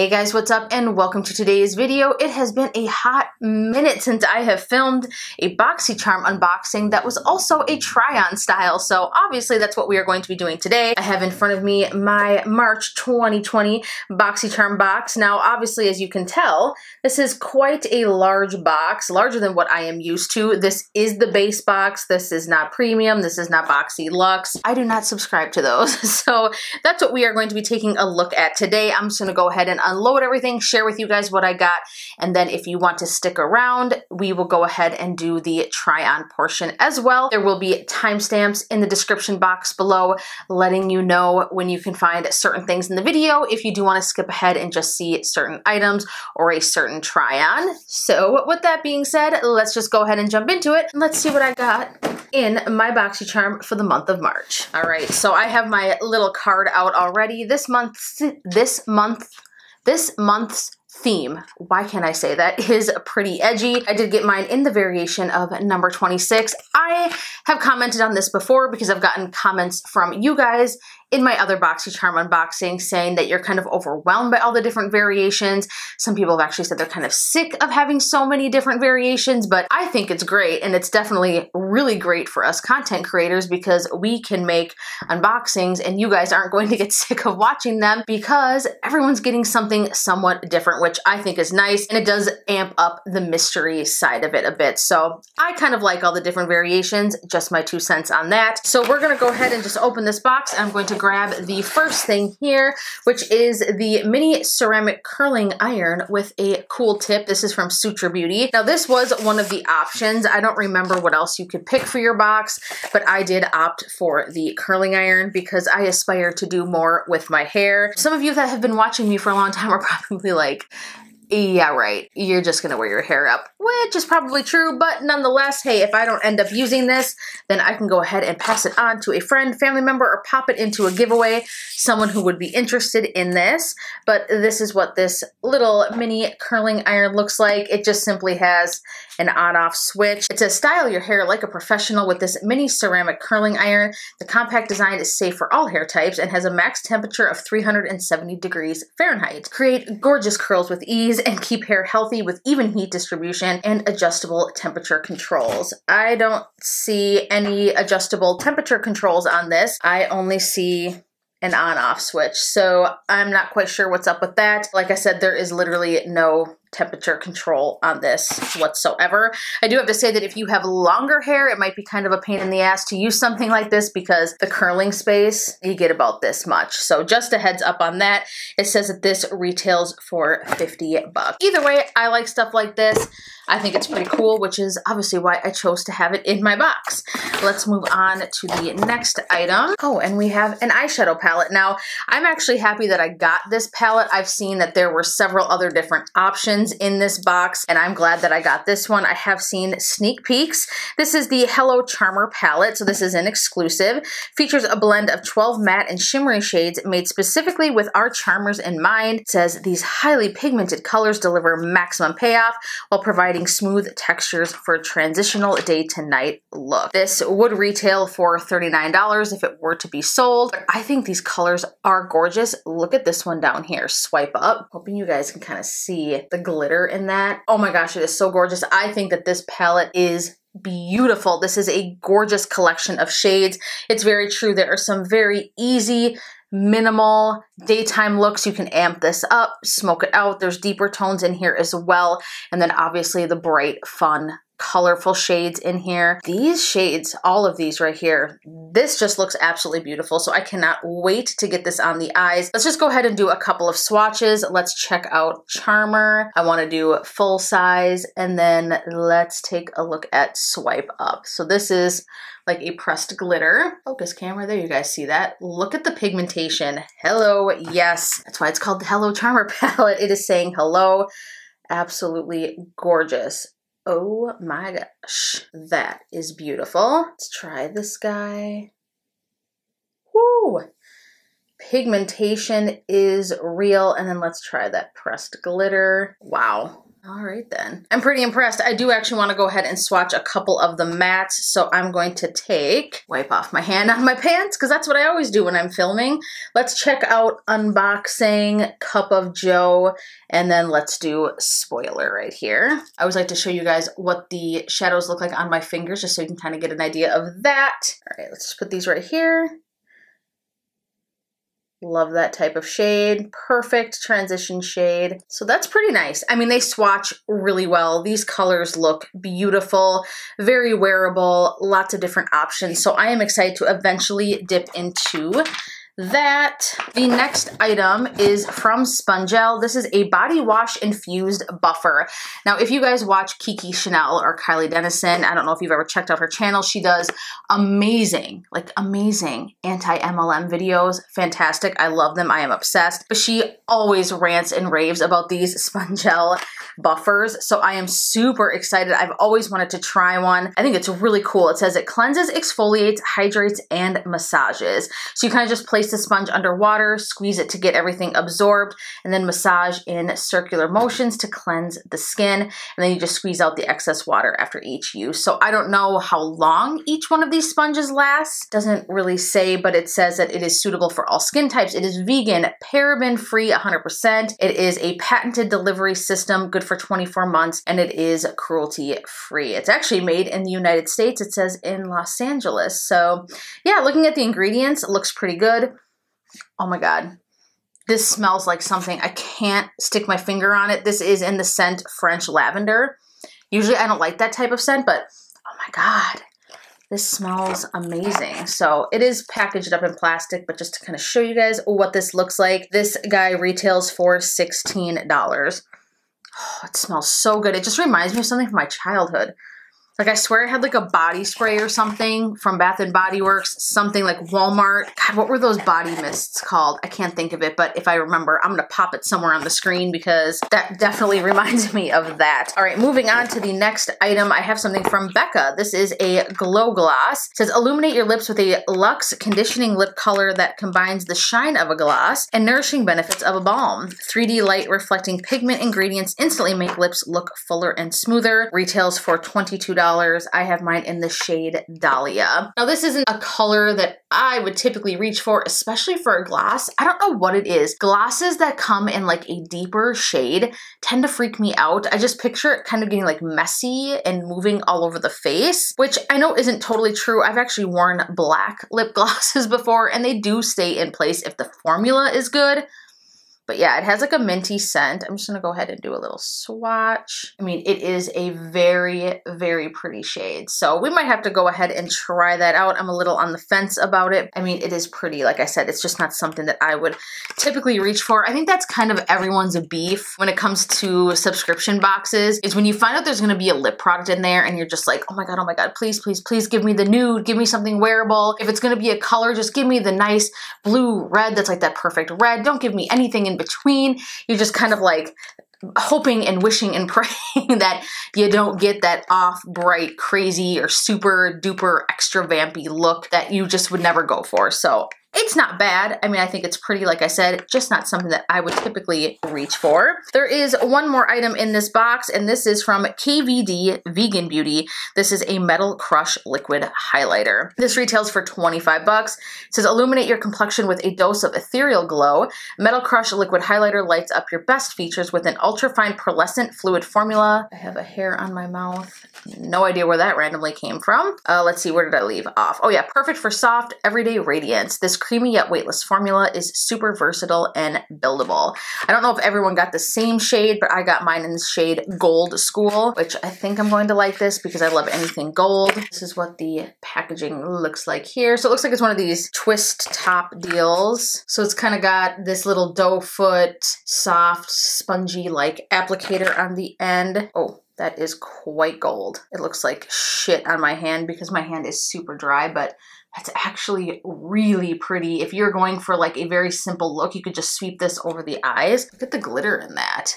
Hey guys, what's up and welcome to today's video. It has been a hot minute since I have filmed a BoxyCharm unboxing that was also a try-on style, so obviously that's what we are going to be doing today. I have in front of me my March 2020 BoxyCharm box. Now obviously as you can tell, this is quite a large box, larger than what I am used to. This is the base box, this is not premium, this is not BoxyLuxe. I do not subscribe to those, so that's what we are going to be taking a look at today. I'm just going to go ahead and unload everything, share with you guys what I got, and then if you want to stick around, we will go ahead and do the try-on portion as well. There will be timestamps in the description box below letting you know when you can find certain things in the video if you do want to skip ahead and just see certain items or a certain try-on. So with that being said, let's just go ahead and jump into it. Let's see what I got in my BoxyCharm for the month of March. All right, so I have my little card out already. This month, this month this month's theme, why can't I say that, is pretty edgy. I did get mine in the variation of number 26. I have commented on this before because I've gotten comments from you guys in my other BoxyCharm unboxing saying that you're kind of overwhelmed by all the different variations. Some people have actually said they're kind of sick of having so many different variations, but I think it's great and it's definitely really great for us content creators because we can make unboxings and you guys aren't going to get sick of watching them because everyone's getting something somewhat different, which I think is nice and it does amp up the mystery side of it a bit. So I kind of like all the different variations, just my two cents on that. So we're gonna go ahead and just open this box. I'm going to grab the first thing here, which is the mini ceramic curling iron with a cool tip. This is from Sutra Beauty. Now this was one of the options. I don't remember what else you could pick for your box, but I did opt for the curling iron because I aspire to do more with my hair. Some of you that have been watching me for a long time are probably like, yeah, right. You're just going to wear your hair up, which is probably true, but nonetheless, hey, if I don't end up using this, then I can go ahead and pass it on to a friend, family member, or pop it into a giveaway, someone who would be interested in this. But this is what this little mini curling iron looks like. It just simply has an on-off switch. It says style your hair like a professional with this mini ceramic curling iron. The compact design is safe for all hair types and has a max temperature of 370 degrees Fahrenheit. Create gorgeous curls with ease and keep hair healthy with even heat distribution and adjustable temperature controls. I don't see any adjustable temperature controls on this. I only see an on-off switch. So I'm not quite sure what's up with that. Like I said, there is literally no temperature control on this whatsoever. I do have to say that if you have longer hair, it might be kind of a pain in the ass to use something like this because the curling space, you get about this much. So just a heads up on that. It says that this retails for 50 bucks. Either way, I like stuff like this. I think it's pretty cool, which is obviously why I chose to have it in my box. Let's move on to the next item. Oh, and we have an eyeshadow palette. Now, I'm actually happy that I got this palette. I've seen that there were several other different options in this box, and I'm glad that I got this one. I have seen sneak peeks. This is the Hello Charmer palette, so this is an exclusive. Features a blend of 12 matte and shimmery shades made specifically with our charmers in mind. It says these highly pigmented colors deliver maximum payoff while providing smooth textures for a transitional day to night look. This would retail for $39 if it were to be sold, I think these colors are gorgeous. Look at this one down here. Swipe up. Hoping you guys can kind of see the glitter in that. Oh my gosh, it is so gorgeous. I think that this palette is beautiful. This is a gorgeous collection of shades. It's very true. There are some very easy, minimal daytime looks. You can amp this up, smoke it out. There's deeper tones in here as well. And then obviously the bright, fun colorful shades in here. These shades, all of these right here, this just looks absolutely beautiful. So I cannot wait to get this on the eyes. Let's just go ahead and do a couple of swatches. Let's check out Charmer. I wanna do full size and then let's take a look at Swipe Up. So this is like a pressed glitter. Focus camera, there you guys see that. Look at the pigmentation. Hello, yes. That's why it's called the Hello Charmer palette. It is saying hello. Absolutely gorgeous. Oh my gosh, that is beautiful. Let's try this guy. Woo! Pigmentation is real. And then let's try that pressed glitter. Wow. All right then. I'm pretty impressed. I do actually want to go ahead and swatch a couple of the mattes. So I'm going to take, wipe off my hand on my pants because that's what I always do when I'm filming. Let's check out unboxing Cup of Joe and then let's do spoiler right here. I always like to show you guys what the shadows look like on my fingers just so you can kind of get an idea of that. All right, let's just put these right here. Love that type of shade. Perfect transition shade. So that's pretty nice. I mean, they swatch really well. These colors look beautiful, very wearable, lots of different options. So I am excited to eventually dip into that. The next item is from Spongelle. This is a body wash infused buffer. Now, if you guys watch Kiki Chanel or Kylie Dennison, I don't know if you've ever checked out her channel. She does amazing, like amazing anti-MLM videos. Fantastic. I love them. I am obsessed. But she always rants and raves about these Spongelle buffers. So I am super excited. I've always wanted to try one. I think it's really cool. It says it cleanses, exfoliates, hydrates, and massages. So you kind of just place the sponge underwater, squeeze it to get everything absorbed, and then massage in circular motions to cleanse the skin. And then you just squeeze out the excess water after each use. So I don't know how long each one of these sponges lasts. Doesn't really say, but it says that it is suitable for all skin types. It is vegan, paraben free 100%. It is a patented delivery system, good for 24 months, and it is cruelty free. It's actually made in the United States. It says in Los Angeles. So yeah, looking at the ingredients, it looks pretty good. Oh my God. This smells like something. I can't stick my finger on it. This is in the scent French lavender. Usually I don't like that type of scent, but oh my God. This smells amazing. So it is packaged up in plastic, but just to kind of show you guys what this looks like, this guy retails for $16. Oh, it smells so good. It just reminds me of something from my childhood. Like I swear I had like a body spray or something from Bath and Body Works, something like Walmart. God, what were those body mists called? I can't think of it, but if I remember, I'm gonna pop it somewhere on the screen because that definitely reminds me of that. All right, moving on to the next item, I have something from Becca. This is a glow gloss. It says illuminate your lips with a luxe conditioning lip color that combines the shine of a gloss and nourishing benefits of a balm. 3D light reflecting pigment ingredients instantly make lips look fuller and smoother. Retails for $22 I have mine in the shade Dahlia. Now this isn't a color that I would typically reach for, especially for a glass. I don't know what it is. Glasses that come in like a deeper shade tend to freak me out. I just picture it kind of getting like messy and moving all over the face, which I know isn't totally true. I've actually worn black lip glosses before and they do stay in place if the formula is good. But yeah, it has like a minty scent. I'm just gonna go ahead and do a little swatch. I mean, it is a very, very pretty shade. So we might have to go ahead and try that out. I'm a little on the fence about it. I mean, it is pretty. Like I said, it's just not something that I would typically reach for. I think that's kind of everyone's a beef when it comes to subscription boxes is when you find out there's gonna be a lip product in there and you're just like, oh my God, oh my God, please, please, please give me the nude, give me something wearable. If it's gonna be a color, just give me the nice blue red that's like that perfect red. Don't give me anything in between. You're just kind of like hoping and wishing and praying that you don't get that off bright, crazy, or super duper extra vampy look that you just would never go for. So it's not bad. I mean, I think it's pretty, like I said, just not something that I would typically reach for. There is one more item in this box, and this is from KVD Vegan Beauty. This is a Metal Crush Liquid Highlighter. This retails for 25 bucks. It says, illuminate your complexion with a dose of ethereal glow. Metal Crush Liquid Highlighter lights up your best features with an ultra-fine pearlescent fluid formula. I have a hair on my mouth. No idea where that randomly came from. Uh, let's see, where did I leave off? Oh yeah, perfect for soft, everyday radiance. This creamy yet weightless formula is super versatile and buildable. I don't know if everyone got the same shade, but I got mine in the shade Gold School, which I think I'm going to like this because I love anything gold. This is what the packaging looks like here. So it looks like it's one of these twist top deals. So it's kind of got this little doe foot, soft, spongy like applicator on the end. Oh, that is quite gold. It looks like shit on my hand because my hand is super dry, but that's actually really pretty. If you're going for like a very simple look, you could just sweep this over the eyes. Look at the glitter in that.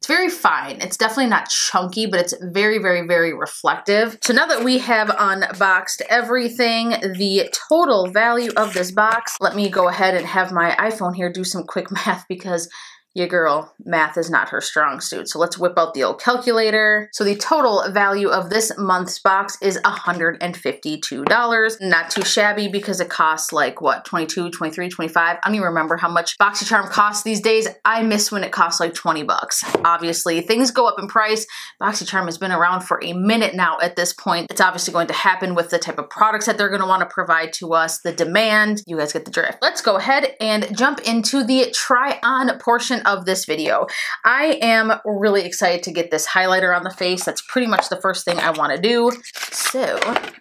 It's very fine. It's definitely not chunky, but it's very, very, very reflective. So now that we have unboxed everything, the total value of this box, let me go ahead and have my iPhone here do some quick math because your girl, math is not her strong suit. So let's whip out the old calculator. So the total value of this month's box is $152. Not too shabby because it costs like what, 22, 23, 25? I don't even remember how much BoxyCharm costs these days. I miss when it costs like 20 bucks. Obviously, things go up in price. BoxyCharm has been around for a minute now at this point. It's obviously going to happen with the type of products that they're going to want to provide to us, the demand. You guys get the drift. Let's go ahead and jump into the try on of this video. I am really excited to get this highlighter on the face. That's pretty much the first thing I want to do. So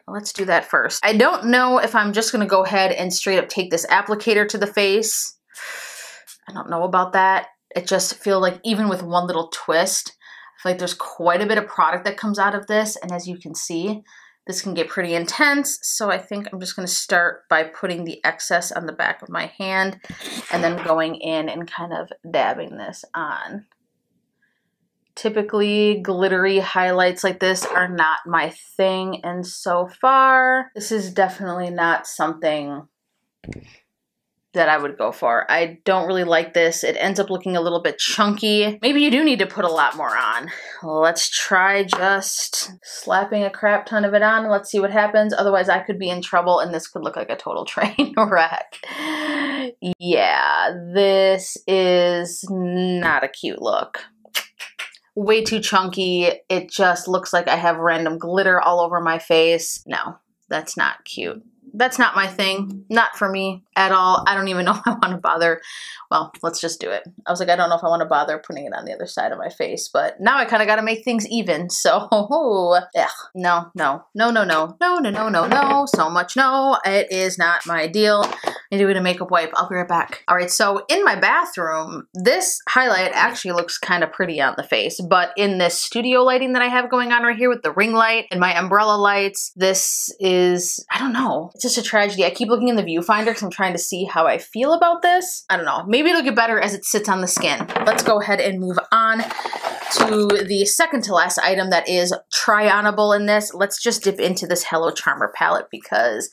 let's do that first. I don't know if I'm just going to go ahead and straight up take this applicator to the face. I don't know about that. It just feel like even with one little twist, I feel like there's quite a bit of product that comes out of this. And as you can see, this can get pretty intense, so I think I'm just going to start by putting the excess on the back of my hand and then going in and kind of dabbing this on. Typically, glittery highlights like this are not my thing, and so far, this is definitely not something that I would go for. I don't really like this. It ends up looking a little bit chunky. Maybe you do need to put a lot more on. Let's try just slapping a crap ton of it on. Let's see what happens. Otherwise, I could be in trouble and this could look like a total train wreck. Yeah, this is not a cute look way too chunky. It just looks like I have random glitter all over my face. No, that's not cute that's not my thing. Not for me at all. I don't even know if I want to bother. Well, let's just do it. I was like, I don't know if I want to bother putting it on the other side of my face, but now I kind of got to make things even. So, ugh, no, no, no, no, no, no, no, no, no, no, so much no. It is not my deal. I do a makeup wipe. I'll be right back. All right, so in my bathroom, this highlight actually looks kind of pretty on the face, but in this studio lighting that I have going on right here with the ring light and my umbrella lights, this is, I don't know, it's just a tragedy. I keep looking in the viewfinder because I'm trying to see how I feel about this. I don't know. Maybe it'll get better as it sits on the skin. Let's go ahead and move on to the second to last item that is try-onable in this. Let's just dip into this Hello Charmer palette because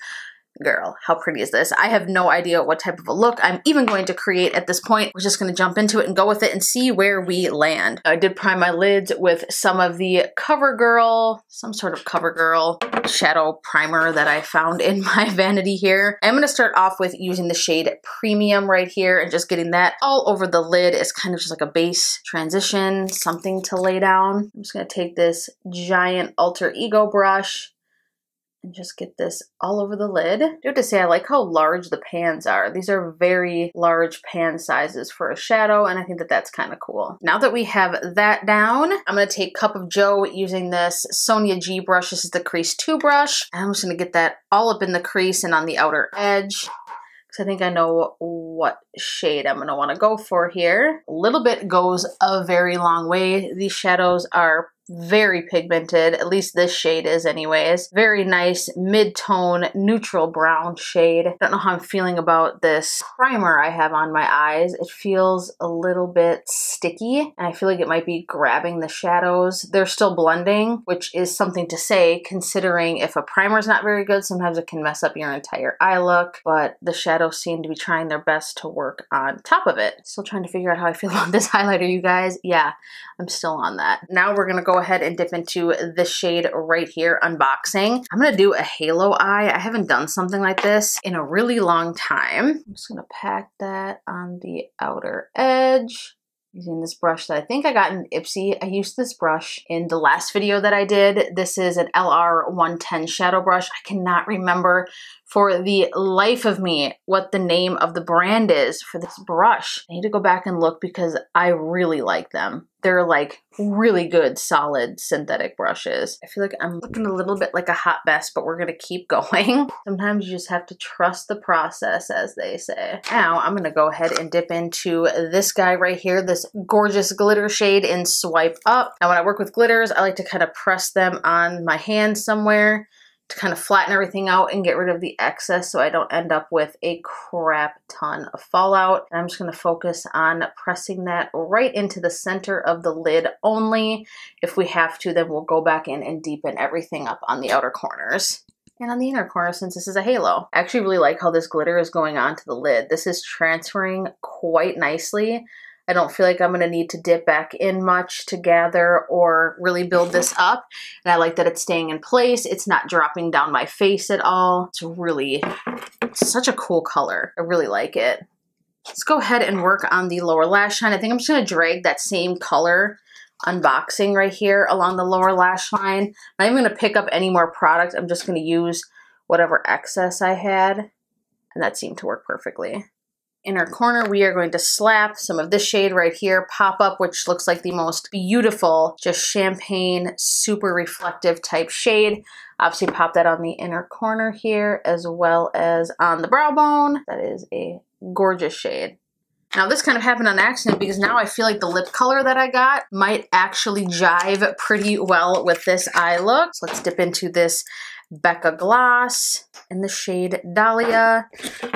girl, how pretty is this? I have no idea what type of a look I'm even going to create at this point. We're just going to jump into it and go with it and see where we land. I did prime my lids with some of the CoverGirl, some sort of CoverGirl shadow primer that I found in my vanity here. I'm going to start off with using the shade Premium right here and just getting that all over the lid It's kind of just like a base transition, something to lay down. I'm just to take this giant alter ego brush and just get this all over the lid. I do have to say I like how large the pans are. These are very large pan sizes for a shadow and I think that that's kind of cool. Now that we have that down, I'm going to take Cup of Joe using this Sonia G brush. This is the crease 2 brush. I'm just to get that all up in the crease and on the outer edge. Because I think I know what shade I'm going to want to go for here. A little bit goes a very long way. These shadows are very pigmented, at least this shade is anyways. Very nice mid-tone neutral brown shade. I don't know how I'm feeling about this primer I have on my eyes. It feels a little bit sticky and I feel like it might be grabbing the shadows. They're still blending, which is something to say considering if a primer is not very good, sometimes it can mess up your entire eye look, but the shadows seem to be trying their best to work on top of it. Still trying to figure out how I feel about this highlighter, you guys. Yeah, I'm still on that. Now we're gonna go ahead and dip into this shade right here, Unboxing. I'm gonna do a halo eye. I haven't done something like this in a really long time. I'm just gonna pack that on the outer edge using this brush that I think I got in Ipsy. I used this brush in the last video that I did. This is an LR110 shadow brush. I cannot remember for the life of me what the name of the brand is for this brush. I need to go back and look because I really like them. They're like really good, solid synthetic brushes. I feel like I'm looking a little bit like a hot mess, but we're gonna keep going. Sometimes you just have to trust the process, as they say. Now I'm gonna go ahead and dip into this guy right here, this gorgeous glitter shade in Swipe Up. Now when I work with glitters, I like to kind of press them on my hand somewhere to kind of flatten everything out and get rid of the excess so I don't end up with a crap ton of fallout. And I'm just going to focus on pressing that right into the center of the lid only. If we have to, then we'll go back in and deepen everything up on the outer corners and on the inner corner since this is a halo. I actually really like how this glitter is going onto the lid. This is transferring quite nicely. I don't feel like I'm going to need to dip back in much to gather or really build this mm-hmm. up. And I like that it's staying in place. It's not dropping down my face at all. It's really it's such a cool color. I really like it. Let's go ahead and work on the lower lash line. I think I'm just going to drag that same color unboxing right here along the lower lash line. I'm not even going to pick up any more product. I'm just going to use whatever excess I had. And that seemed to work perfectly inner corner, we are going to slap some of this shade right here, pop up, which looks like the most beautiful, just champagne, super reflective type shade. Obviously pop that on the inner corner here, as well as on the brow bone. That is a gorgeous shade. Now this kind of happened on accident because now I feel like the lip color that I got might actually jive pretty well with this eye look. So let's dip into this Becca Gloss in the shade Dahlia,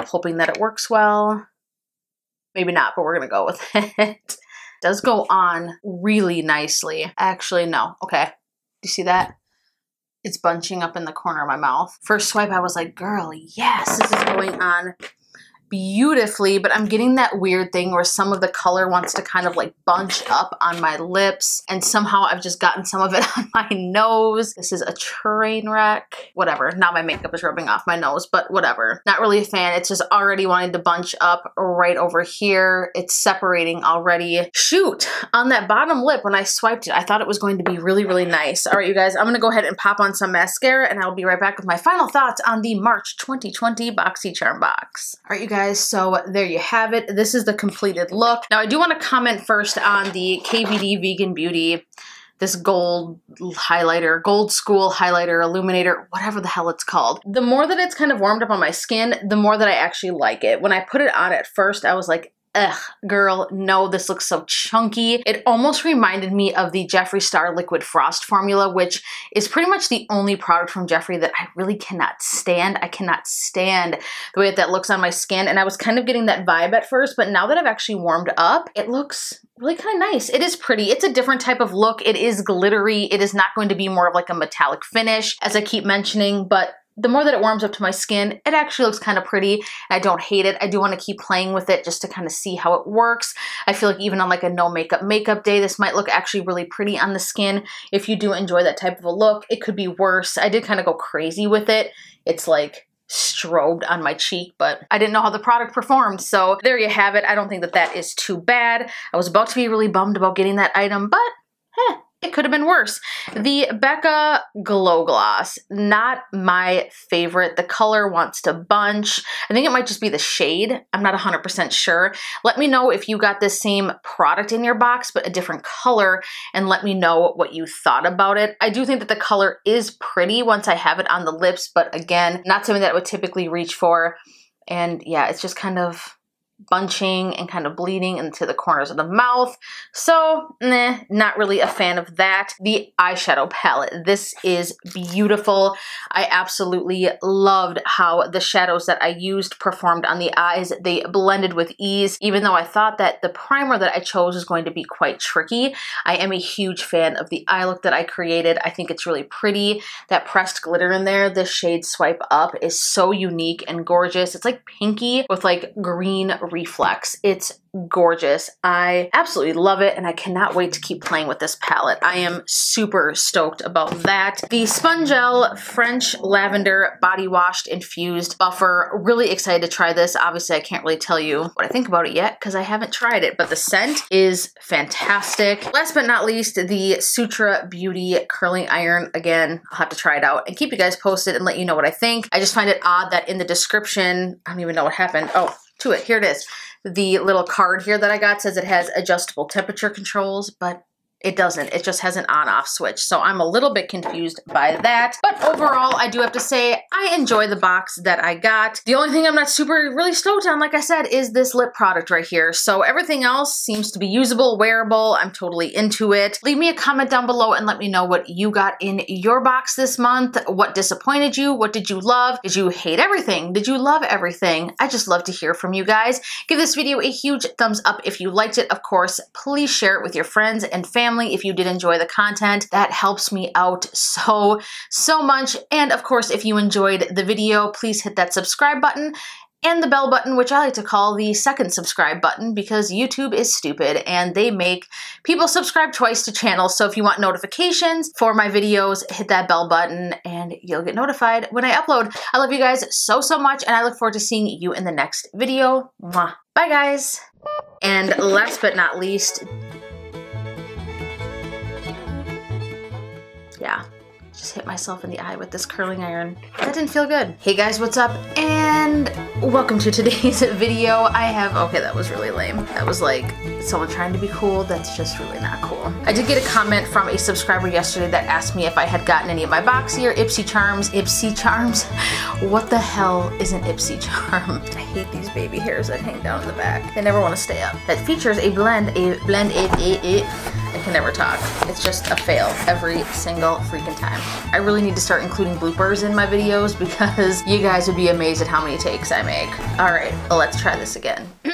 hoping that it works well. Maybe not, but we're going to go with it. Does go on really nicely. Actually, no. Okay. Do you see that? It's bunching up in the corner of my mouth. First swipe, I was like, girl, yes, this is going on beautifully, but I'm getting that weird thing where some of the color wants to kind of like bunch up on my lips and somehow I've just gotten some of it on my nose. This is a train wreck. Whatever. Now my makeup is rubbing off my nose, but whatever. Not really a fan. It's just already wanting to bunch up right over here. It's separating already. Shoot! On that bottom lip, when I swiped it, I thought it was going to be really, really nice. All right, you guys, I'm going to go ahead and pop on some mascara and I'll be right back with my final thoughts on the March 2020 BoxyCharm box. All right, you guys guys, so there you have it. This is the completed look. Now, I do want to comment first on the KVD Vegan Beauty this gold highlighter, gold school highlighter, illuminator, whatever the hell it's called. The more that it's kind of warmed up on my skin, the more that I actually like it. When I put it on at first, I was like, Ugh, girl, no, this looks so chunky. It almost reminded me of the Jeffree Star Liquid Frost formula, which is pretty much the only product from Jeffree that I really cannot stand. I cannot stand the way that, that looks on my skin, and I was kind of getting that vibe at first, but now that I've actually warmed up, it looks really kind of nice. It is pretty. It's a different type of look. It is glittery. It is not going to be more of like a metallic finish, as I keep mentioning, but the more that it warms up to my skin, it actually looks kind of pretty. I don't hate it. I do want to keep playing with it just to kind of see how it works. I feel like even on like a no makeup makeup day, this might look actually really pretty on the skin. If you do enjoy that type of a look, it could be worse. I did kind of go crazy with it. It's like strobed on my cheek, but I didn't know how the product performed. So there you have it. I don't think that that is too bad. I was about to be really bummed about getting that item, but eh, it could have been worse. The Becca Glow Gloss, not my favorite. The color wants to bunch. I think it might just be the shade. I'm not 100% sure. Let me know if you got the same product in your box, but a different color, and let me know what you thought about it. I do think that the color is pretty once I have it on the lips, but again, not something that I would typically reach for. And yeah, it's just kind of bunching and kind of bleeding into the corners of the mouth. So, nah, not really a fan of that. The eyeshadow palette. This is beautiful. I absolutely loved how the shadows that I used performed on the eyes. They blended with ease, even though I thought that the primer that I chose was going to be quite tricky. I am a huge fan of the eye look that I created. I think it's really pretty. That pressed glitter in there, the shade Swipe Up, is so unique and gorgeous. It's like pinky with like green reflex. It's gorgeous. I absolutely love it and I cannot wait to keep playing with this palette. I am super stoked about that. The Spongelle French Lavender Body Washed Infused Buffer. Really excited to try this. Obviously, I can't really tell you what I think about it yet because I haven't tried it, but the scent is fantastic. Last but not least, the Sutra Beauty Curling Iron. Again, I'll have to try it out and keep you guys posted and let you know what I think. I just find it odd that in the description, I don't even know what happened. Oh, to it, here it is. The little card here that I got says it has adjustable temperature controls, but it doesn't. It just has an on-off switch. So I'm a little bit confused by that. But overall, I do have to say I enjoy the box that I got. The only thing I'm not super really stoked on, like I said, is this lip product right here. So everything else seems to be usable, wearable. I'm totally into it. Leave me a comment down below and let me know what you got in your box this month. What disappointed you? What did you love? Did you hate everything? Did you love everything? I just love to hear from you guys. Give this video a huge thumbs up if you liked it. Of course, please share it with your friends and family family if you did enjoy the content. That helps me out so, so much. And of course, if you enjoyed the video, please hit that subscribe button and the bell button, which I like to call the second subscribe button because YouTube is stupid and they make people subscribe twice to channels. So if you want notifications for my videos, hit that bell button and you'll get notified when I upload. I love you guys so, so much and I look forward to seeing you in the next video. Mwah. Bye guys. And last but not least, yeah, just hit myself in the eye with this curling iron. That didn't feel good. Hey guys, what's up? And welcome to today's video. I have, okay, that was really lame. That was like someone trying to be cool. That's just really not cool. I did get a comment from a subscriber yesterday that asked me if I had gotten any of my Boxy or Ipsy charms. Ipsy charms? What the hell is an Ipsy charm? I hate these baby hairs that hang down in the back. They never want to stay up. That features a blend, a blend, a, a, a Can never talk. It's just a fail every single freaking time. I really need to start including bloopers in my videos because you guys would be amazed at how many takes I make. All right, let's try this again.